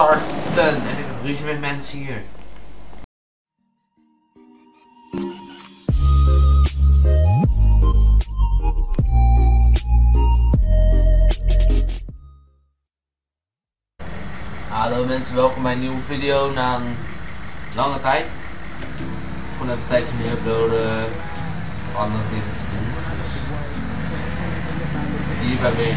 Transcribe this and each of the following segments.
starten. En ik heb ruzie met mensen hier. Hallo mensen, welkom bij een nieuwe video na een lange tijd. Gewoon even tijd niet uploaden, andere dingen te doen. Hier bij weer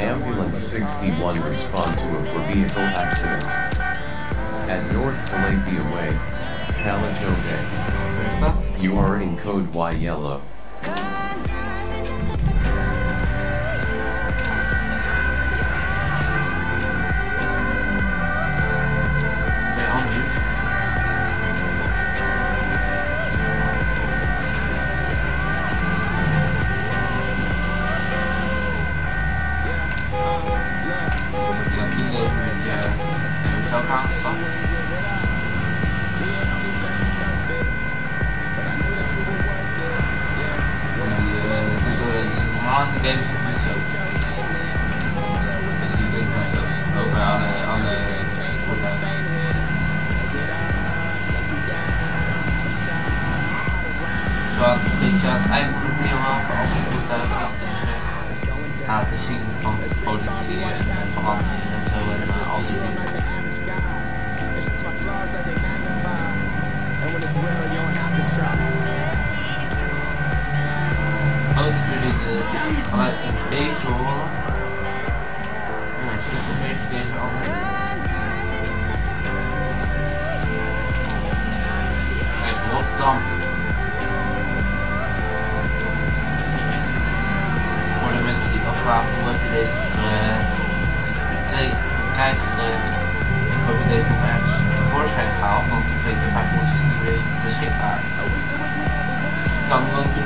Ambulance 61 respond to a vehicle accident. At North Calathea Way, Calajote. You are in code Y yellow.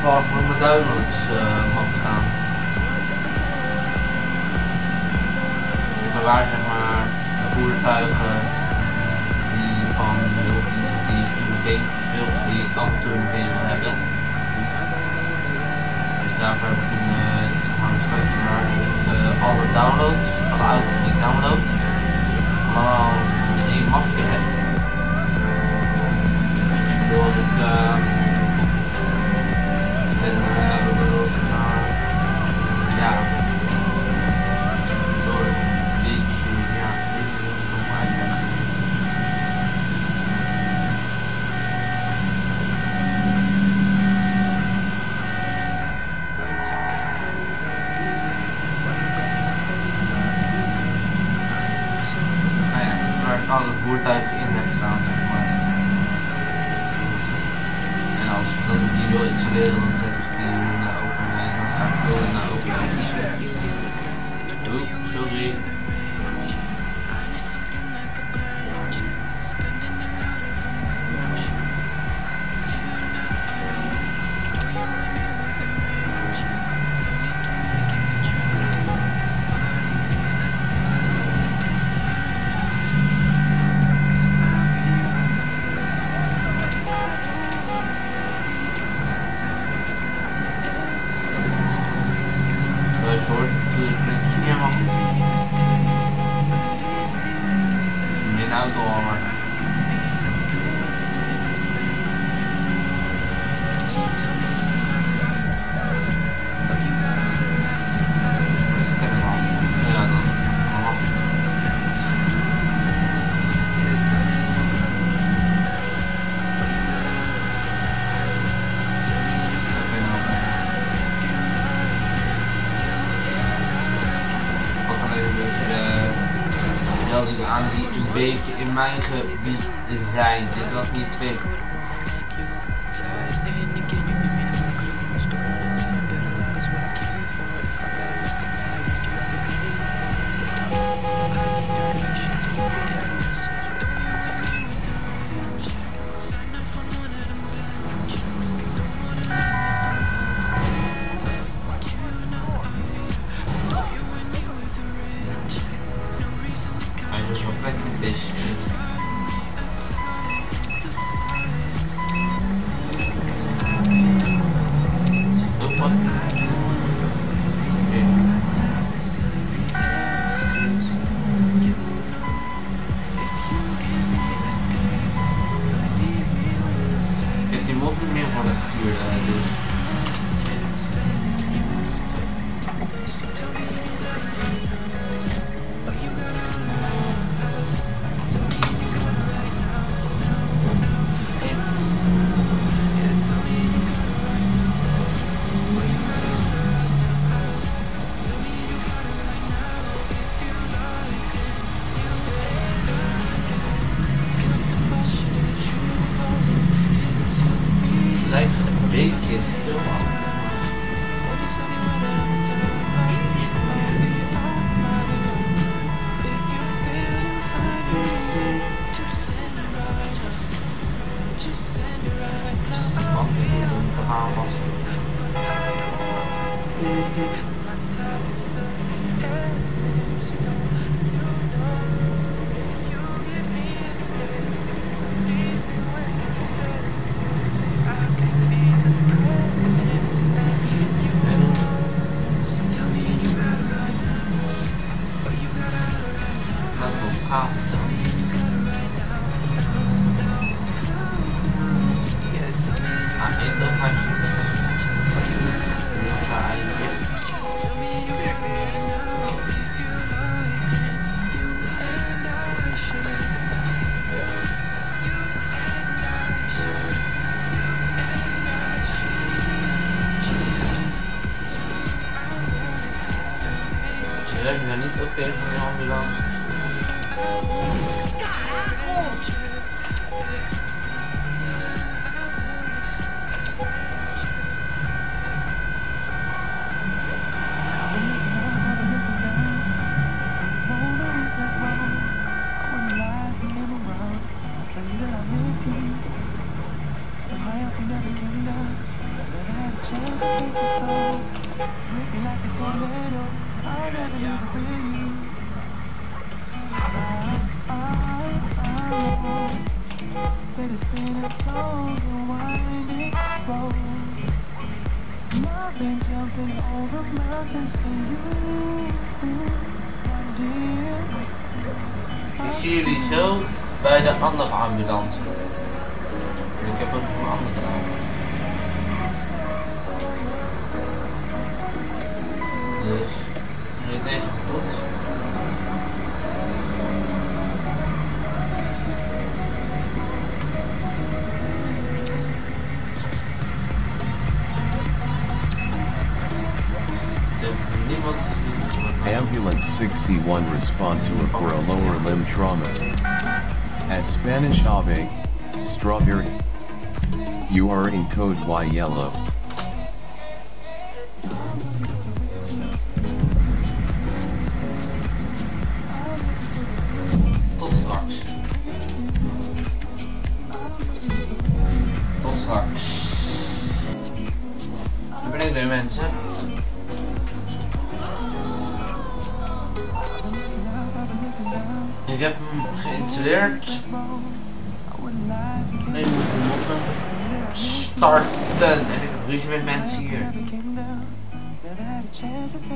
Dan toevallig voor mijn downloads mag staan. Ik bewaar zeg maar voertuigen die van die die mijn game wil hebben. Dus daarvoor heb ik een uh, zeg maar naar uh, alle downloads, alle auto's die ik download, allemaal in één mapje heb. Waardoor ik uh, Zoals je hoort, doe ik aan die een beetje in mijn gebied zijn. Dit was niet twee. 紹介決定し。Want ik moet Ah, één toch Ik zie jullie zo bij de andere ambulance. Ik heb ook een andere gedaan. Dus, zit deze goed. Ambulance 61 respond to a for a lower limb trauma. At Spanish Ave, strawberry. You are in code Y yellow. Ik heb hem geïnstalleerd. Nee, ik moet hem starten. En ik heb ruzie met mensen hier. Never came down. Never had a chance to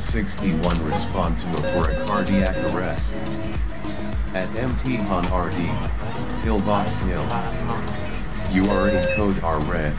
61 respond to a for a cardiac arrest. At MT Han RD, Pillbox Hill. You are in code R red.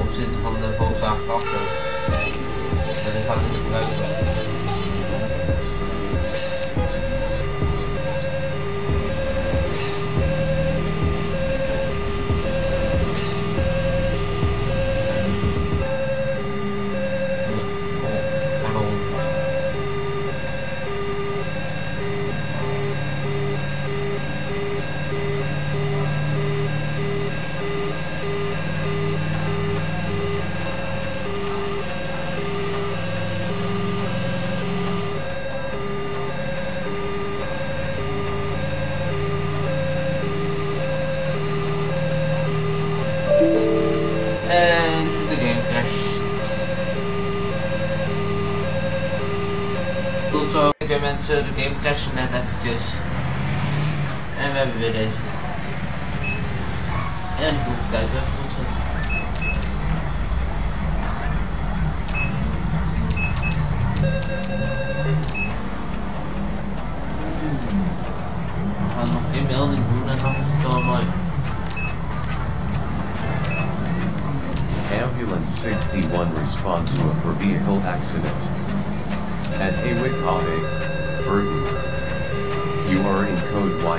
Opzitten van de Volkswagen. Maar die ga ik niet gebruiken. sőt képtelenek fityös. Nem ebből Én kukkázok, you. Hanem én elég búrnak, tavaly. Ambulance 61 respond to a per vehicle accident. At Hawick Holiday.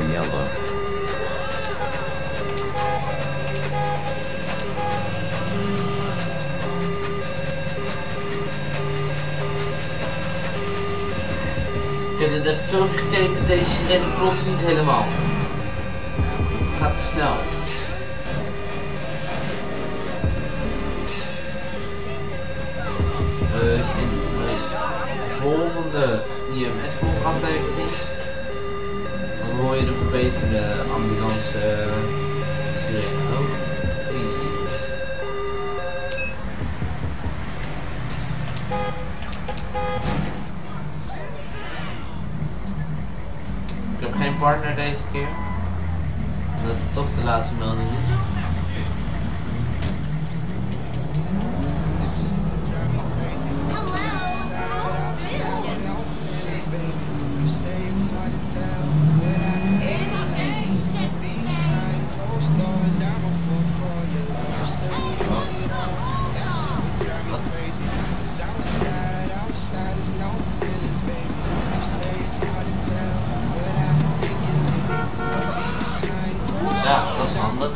Y yellow. Ik heb net even filmpje gekeken, deze sirene klopt niet helemaal. Gaat te snel. Eh, in de volgende IMS aflevering dan hoor je de verbeterde ambulance eh, sirene ook. Hey. Ik heb geen partner deze keer. Omdat het toch de laatste melding is. Ja, dat is handig.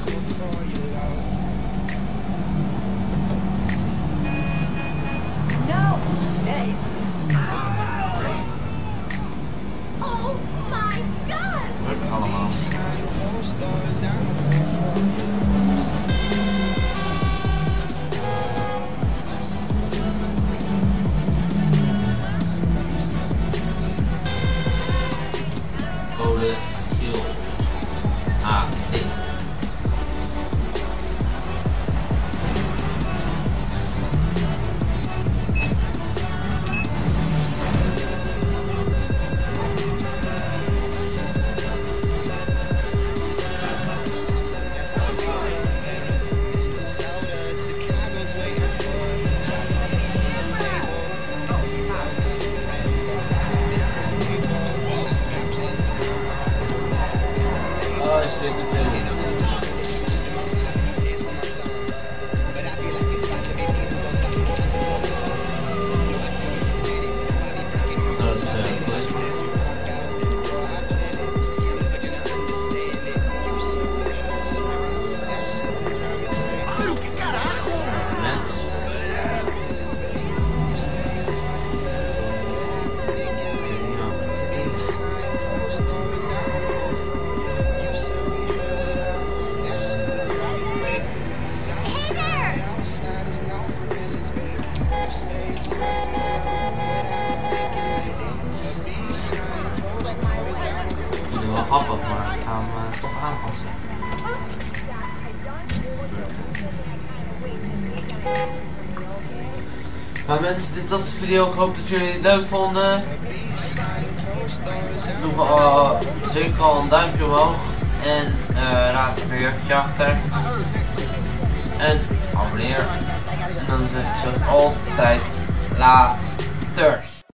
Maar ik ga hem eh, toch aanpassen. Nou mensen, dit was de video. Ik hoop dat jullie het leuk vonden. Doe uh, zeker al een duimpje omhoog. En uh, laat een reactie achter. En abonneer. En dan zeg ik zo altijd later.